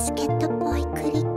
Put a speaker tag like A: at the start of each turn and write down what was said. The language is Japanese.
A: ビスケットっぽい栗